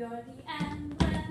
You're the emblem